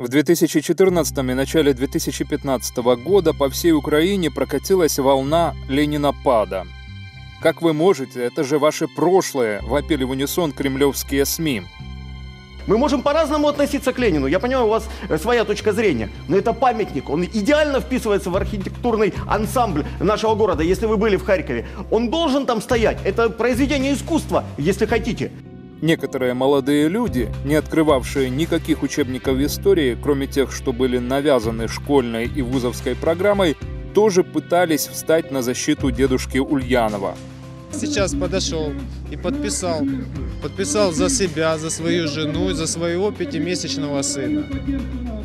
В 2014 и начале 2015 года по всей Украине прокатилась волна ленинопада. «Как вы можете? Это же ваше прошлое!» – вопили в унисон кремлевские СМИ. Мы можем по-разному относиться к Ленину. Я понимаю, у вас э, своя точка зрения. Но это памятник. Он идеально вписывается в архитектурный ансамбль нашего города, если вы были в Харькове. Он должен там стоять. Это произведение искусства, если хотите. Некоторые молодые люди, не открывавшие никаких учебников истории, кроме тех, что были навязаны школьной и вузовской программой, тоже пытались встать на защиту дедушки Ульянова. Сейчас подошел и подписал, подписал за себя, за свою жену, за своего пятимесячного сына,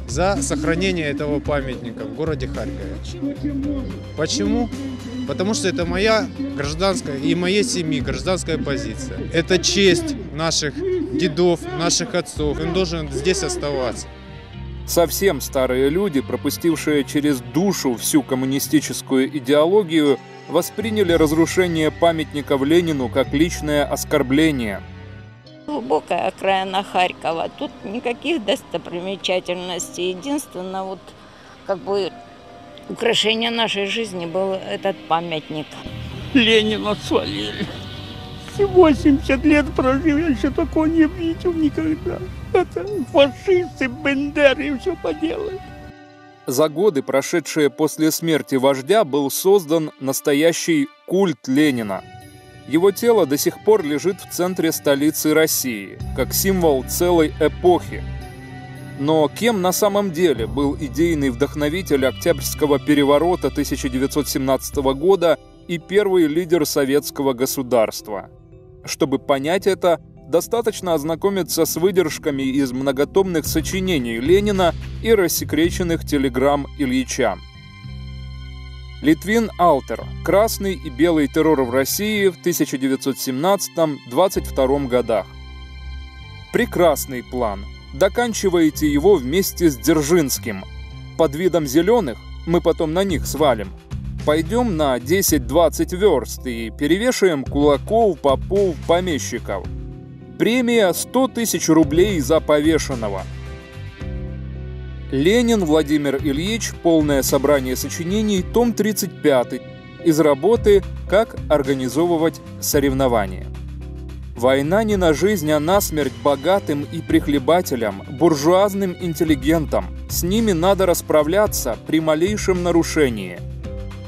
за сохранение этого памятника в городе Харькове. Почему? Потому что это моя гражданская и моей семьи гражданская позиция. Это честь наших дедов, наших отцов. Он должен здесь оставаться. Совсем старые люди, пропустившие через душу всю коммунистическую идеологию, восприняли разрушение памятников Ленину как личное оскорбление. Глубокая окраина Харькова. Тут никаких достопримечательностей. Единственное, вот как бы украшение нашей жизни был этот памятник. Ленина свалили. 80 лет прожил, я еще такого не видел никогда. Это фашисты, бендеры, все поделают. За годы, прошедшие после смерти вождя, был создан настоящий культ Ленина. Его тело до сих пор лежит в центре столицы России, как символ целой эпохи – но кем на самом деле был идейный вдохновитель Октябрьского переворота 1917 года и первый лидер советского государства? Чтобы понять это, достаточно ознакомиться с выдержками из многотомных сочинений Ленина и рассекреченных телеграмм Ильича. Литвин Алтер. Красный и белый террор в России в 1917-22 годах. Прекрасный план – Доканчиваете его вместе с Дзержинским. Под видом зеленых мы потом на них свалим. Пойдем на 10-20 верст и перевешаем кулаков, попов, помещиков. Премия 100 тысяч рублей за повешенного. Ленин Владимир Ильич, полное собрание сочинений, том 35, из работы «Как организовывать соревнования». Война не на жизнь, а на смерть богатым и прихлебателям, буржуазным интеллигентам. С ними надо расправляться при малейшем нарушении.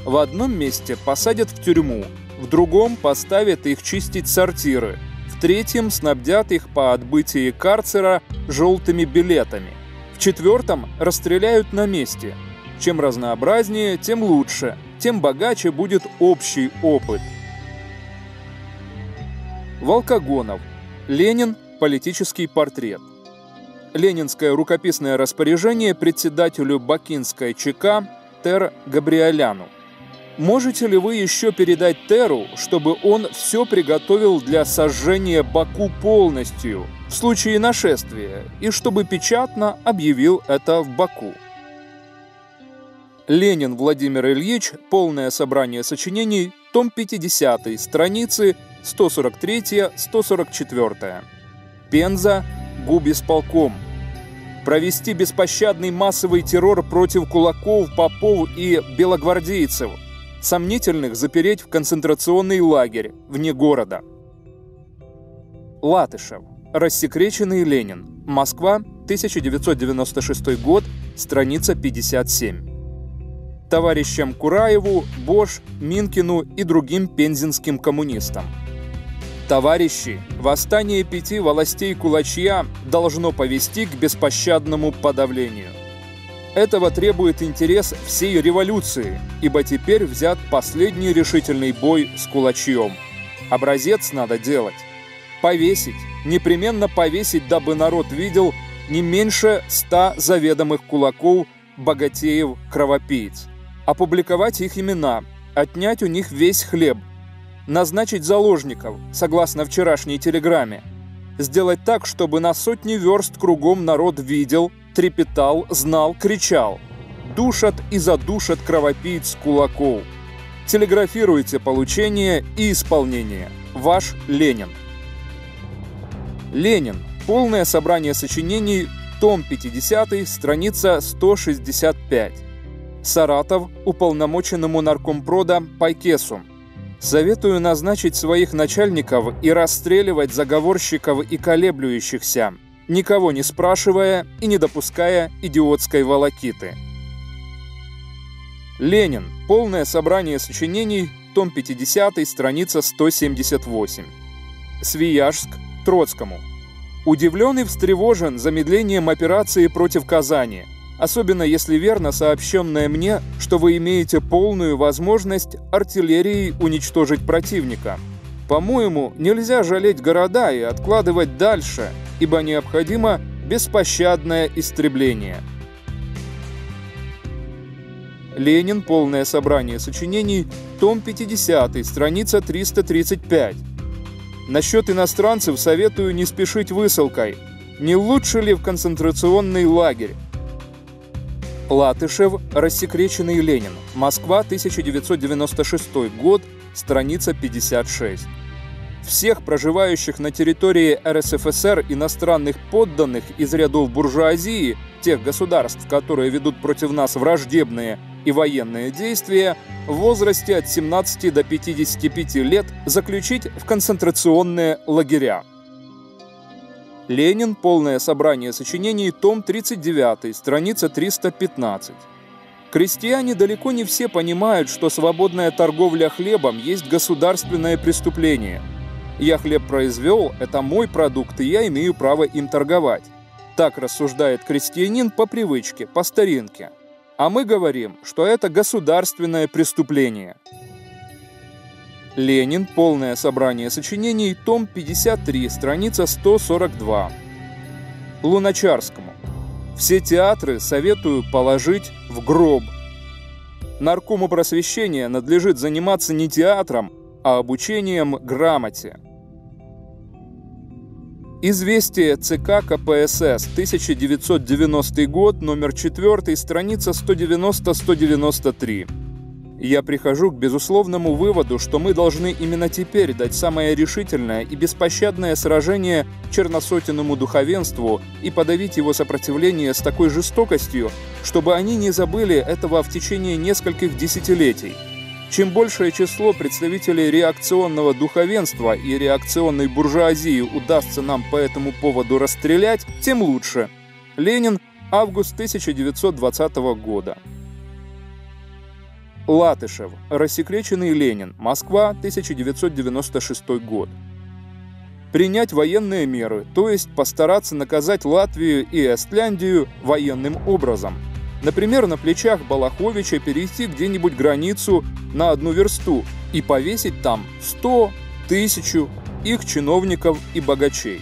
В одном месте посадят в тюрьму, в другом поставят их чистить сортиры, в третьем снабдят их по отбытии карцера желтыми билетами, в четвертом расстреляют на месте. Чем разнообразнее, тем лучше, тем богаче будет общий опыт – Волкогонов. Ленин. Политический портрет. Ленинское рукописное распоряжение председателю Бакинской ЧК Тер Габриэляну. Можете ли вы еще передать Теру, чтобы он все приготовил для сожжения Баку полностью в случае нашествия и чтобы печатно объявил это в Баку? Ленин Владимир Ильич, полное собрание сочинений, том 50, страницы 143-144. Пенза, Губисполком. Провести беспощадный массовый террор против кулаков, попов и белогвардейцев. Сомнительных запереть в концентрационный лагерь вне города. Латышев. Рассекреченный Ленин. Москва, 1996 год, страница 57 товарищам Кураеву, Бош, Минкину и другим пензенским коммунистам. Товарищи, восстание пяти властей кулачья должно повести к беспощадному подавлению. Этого требует интерес всей революции, ибо теперь взят последний решительный бой с кулачьем. Образец надо делать. Повесить, непременно повесить, дабы народ видел не меньше ста заведомых кулаков, богатеев, кровопийц. Опубликовать их имена, отнять у них весь хлеб, назначить заложников, согласно вчерашней телеграмме. Сделать так, чтобы на сотни верст кругом народ видел, трепетал, знал, кричал. Душат и задушат кровопийц кулаков. Телеграфируйте получение и исполнение. Ваш Ленин. Ленин. Полное собрание сочинений. том 50, страница 165. Саратов уполномоченному наркомпрода Пайкесу. Советую назначить своих начальников и расстреливать заговорщиков и колеблющихся, никого не спрашивая и не допуская идиотской волокиты. Ленин. Полное собрание сочинений. Том 50, страница 178. Свияжск. Троцкому. Удивлен и встревожен замедлением операции против Казани, особенно если верно сообщенное мне, что вы имеете полную возможность артиллерией уничтожить противника. По-моему, нельзя жалеть города и откладывать дальше, ибо необходимо беспощадное истребление. Ленин. Полное собрание сочинений. Том 50. Страница 335. Насчет иностранцев советую не спешить высылкой. Не лучше ли в концентрационный лагерь? Латышев. Рассекреченный Ленин. Москва, 1996 год. Страница 56. Всех проживающих на территории РСФСР иностранных подданных из рядов буржуазии, тех государств, которые ведут против нас враждебные и военные действия в возрасте от 17 до 55 лет заключить в концентрационные лагеря. Ленин. Полное собрание сочинений. Том 39. Страница 315. Крестьяне далеко не все понимают, что свободная торговля хлебом есть государственное преступление. Я хлеб произвел, это мой продукт, и я имею право им торговать. Так рассуждает крестьянин по привычке, по старинке. А мы говорим, что это государственное преступление. Ленин. Полное собрание сочинений. Том 53. Страница 142. Луначарскому. Все театры советую положить в гроб. Наркому просвещения надлежит заниматься не театром, а обучением грамоте. Известие ЦК КПСС, 1990 год, номер 4, страница 190-193. Я прихожу к безусловному выводу, что мы должны именно теперь дать самое решительное и беспощадное сражение черносотенному духовенству и подавить его сопротивление с такой жестокостью, чтобы они не забыли этого в течение нескольких десятилетий – чем большее число представителей реакционного духовенства и реакционной буржуазии удастся нам по этому поводу расстрелять, тем лучше. Ленин, август 1920 года. Латышев. Рассекреченный Ленин. Москва, 1996 год. Принять военные меры, то есть постараться наказать Латвию и Эстляндию военным образом – Например, на плечах Балаховича перейти где-нибудь границу на одну версту и повесить там 100, тысячу их чиновников и богачей.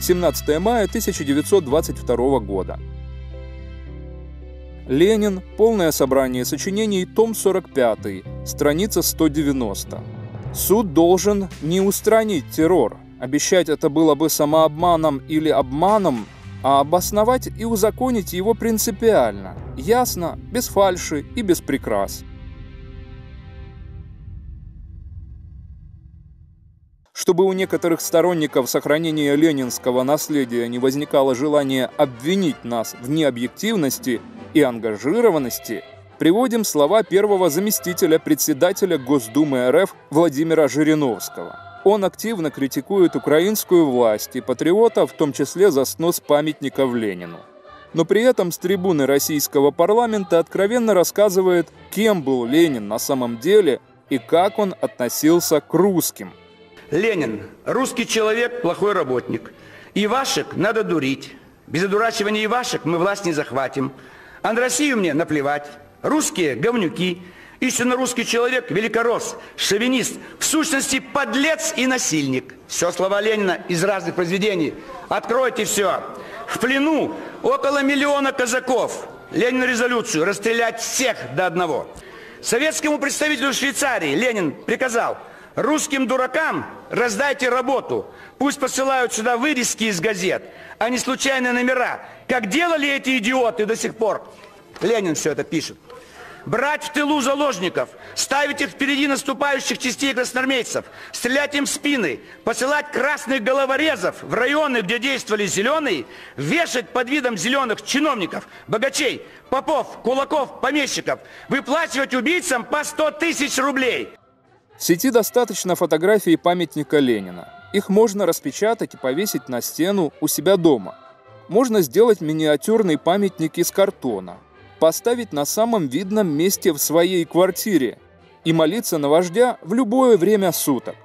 17 мая 1922 года. Ленин. Полное собрание сочинений. Том 45. Страница 190. Суд должен не устранить террор. Обещать это было бы самообманом или обманом а обосновать и узаконить его принципиально, ясно, без фальши и без прикрас. Чтобы у некоторых сторонников сохранения ленинского наследия не возникало желания обвинить нас в необъективности и ангажированности, приводим слова первого заместителя председателя Госдумы РФ Владимира Жириновского – он активно критикует украинскую власть и патриотов, в том числе за снос памятников Ленину. Но при этом с трибуны российского парламента откровенно рассказывает, кем был Ленин на самом деле и как он относился к русским. Ленин – русский человек, плохой работник. Ивашек надо дурить. Без одурачивания Ивашек мы власть не захватим. А на Россию мне наплевать. Русские – говнюки. Истинно русский человек – великорос, шовинист, в сущности подлец и насильник. Все слова Ленина из разных произведений. Откройте все. В плену около миллиона казаков. Ленин резолюцию расстрелять всех до одного. Советскому представителю Швейцарии Ленин приказал русским дуракам раздайте работу. Пусть посылают сюда вырезки из газет, а не случайные номера. Как делали эти идиоты до сих пор. Ленин все это пишет. брать в тылу заложников, ставить их впереди наступающих частей красноармейцев, стрелять им в спины, посылать красных головорезов в районы, где действовали зеленые, вешать под видом зеленых чиновников, богачей, попов, кулаков, помещиков, выплачивать убийцам по 100 тысяч рублей. В сети достаточно фотографий памятника Ленина. Их можно распечатать и повесить на стену у себя дома. Можно сделать миниатюрный памятник из картона, поставить на самом видном месте в своей квартире и молиться на вождя в любое время суток.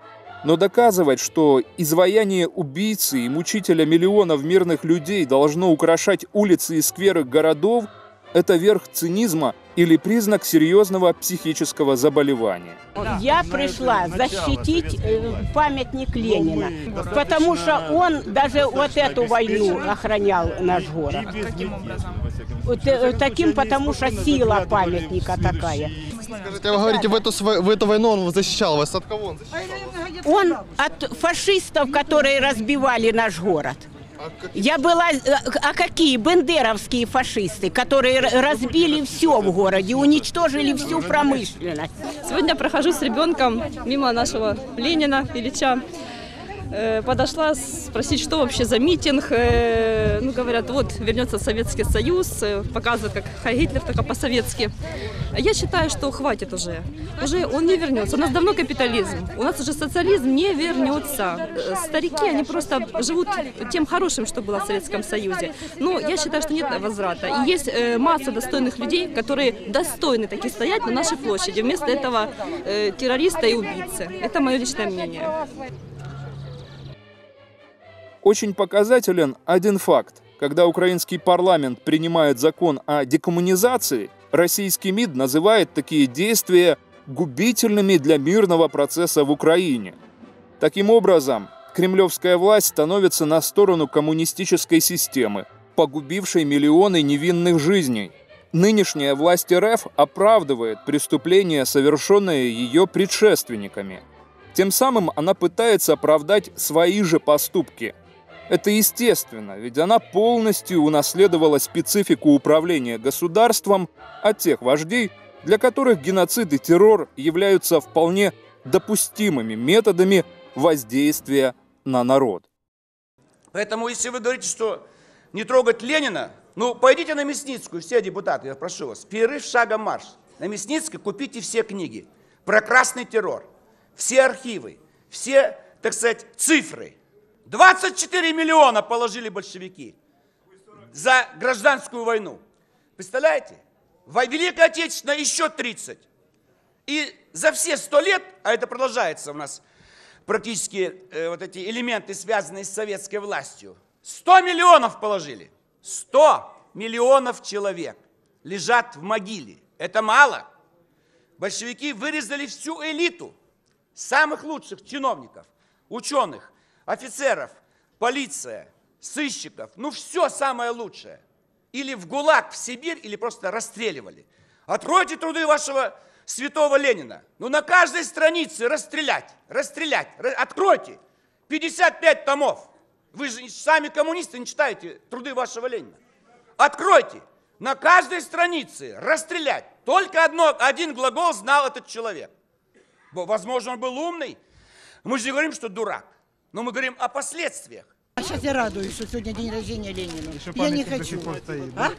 Но доказывать, что изваяние убийцы и мучителя миллионов мирных людей должно украшать улицы и скверы городов – это верх цинизма или признак серьезного психического заболевания. Я пришла защитить э, памятник Ленина, потому что он даже вот эту войну охранял наш город. Э, таким, потому что сила памятника такая. Скажите, вы говорите, в эту, в эту войну он защищал вас. От кого он защищал? Он от фашистов, которые разбивали наш город. Я была... Э, а какие? Бендеровские фашисты, которые разбили все в городе, уничтожили всю промышленность. Сегодня прохожу с ребенком мимо нашего Ленина, Ильича. Э, подошла спросить, что вообще за митинг. Э, ну, говорят, вот, вернется Советский Союз, э, показывают, как Гитлер, только по-советски. Я считаю, что хватит уже. Уже он не вернется. У нас давно капитализм. У нас уже социализм не вернется. Старики, они просто живут тем хорошим, что было в Советском Союзе. Но я считаю, что нет возврата. И есть масса достойных людей, которые достойны таки стоять на нашей площади. Вместо этого террориста и убийцы. Это мое личное мнение. Очень показателен один факт. Когда украинский парламент принимает закон о декоммунизации, российский МИД называет такие действия губительными для мирного процесса в Украине. Таким образом, кремлевская власть становится на сторону коммунистической системы, погубившей миллионы невинных жизней. Нынешняя власть РФ оправдывает преступления, совершенные ее предшественниками. Тем самым она пытается оправдать свои же поступки – это естественно, ведь она полностью унаследовала специфику управления государством от тех вождей, для которых геноцид и террор являются вполне допустимыми методами воздействия на народ. Поэтому, если вы говорите, что не трогать Ленина, ну, пойдите на Мясницкую, все депутаты, я прошу вас, перерыв шагом марш. На Мясницкой купите все книги про красный террор, все архивы, все, так сказать, цифры – 24 миллиона положили большевики за гражданскую войну. Представляете? В Великой Отечественной еще 30. И за все 100 лет, а это продолжается у нас, практически э, вот эти элементы, связанные с советской властью, 100 миллионов положили. 100 миллионов человек лежат в могиле. Это мало. Большевики вырезали всю элиту самых лучших чиновников, ученых, офицеров, полиция, сыщиков, ну все самое лучшее. Или в ГУЛАГ, в Сибирь, или просто расстреливали. Откройте труды вашего святого Ленина. Ну на каждой странице расстрелять, расстрелять. Откройте. 55 томов. Вы же сами коммунисты не читаете труды вашего Ленина. Откройте. На каждой странице расстрелять. Только одно, один глагол знал этот человек. Возможно, он был умный. Мы же говорим, что дурак. Но мы говорим о последствиях. А сейчас я радуюсь, что сегодня день рождения Ленина. Я не хочу. До сих пор стоит, а?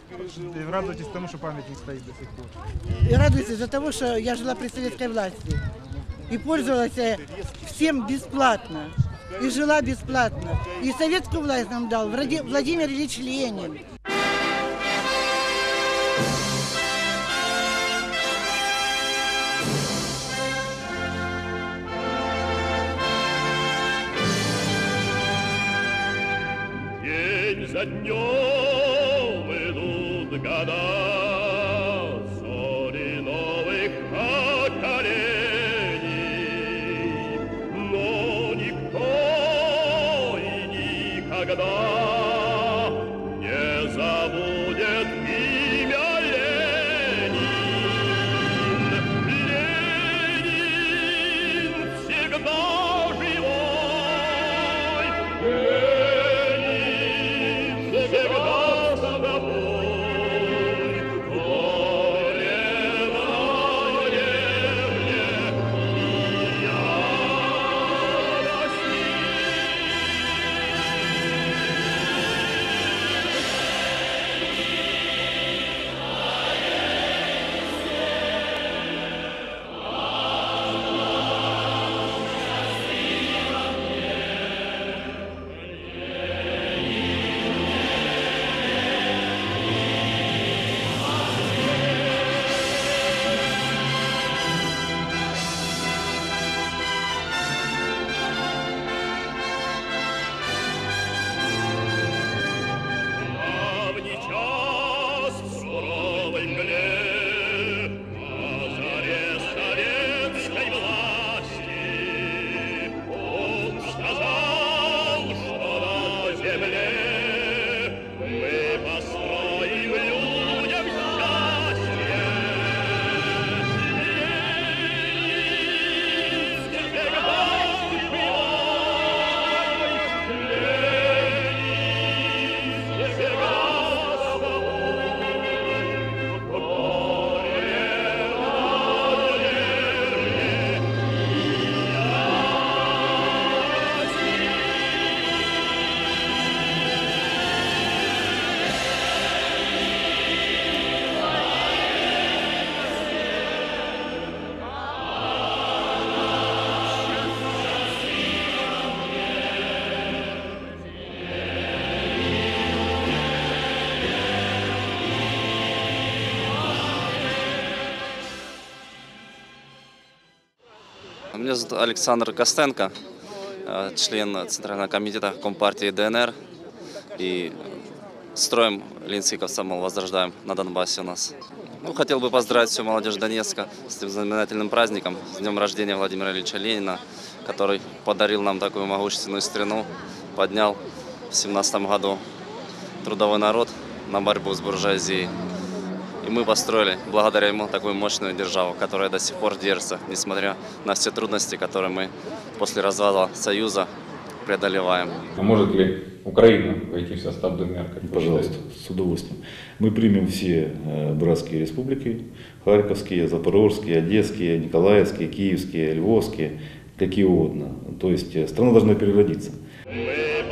И радуетесь тому, что памятник стоит до сих пор. И радуюсь из-за того, что я жила при советской власти. И пользовалась всем бесплатно. И жила бесплатно. И советскую власть нам дал Владимир Ильич Ленин. За Зовут Александр Костенко, э, член Центрального комитета Компартии ДНР. И строим Ленинский комсомол, возрождаем на Донбассе у нас. Ну, хотел бы поздравить всю молодежь Донецка с этим знаменательным праздником, с днем рождения Владимира Ильича Ленина, который подарил нам такую могущественную страну, поднял в 17 году трудовой народ на борьбу с буржуазией. И мы построили, благодаря ему, такую мощную державу, которая до сих пор держится, несмотря на все трудности, которые мы после развала Союза преодолеваем. А может ли Украина войти в состав ДНР? Как Пожалуйста, с удовольствием. Мы примем все э, братские республики, Харьковские, Запорожские, Одесские, Николаевские, Киевские, Львовские, какие угодно. То есть э, страна должна переродиться. Мы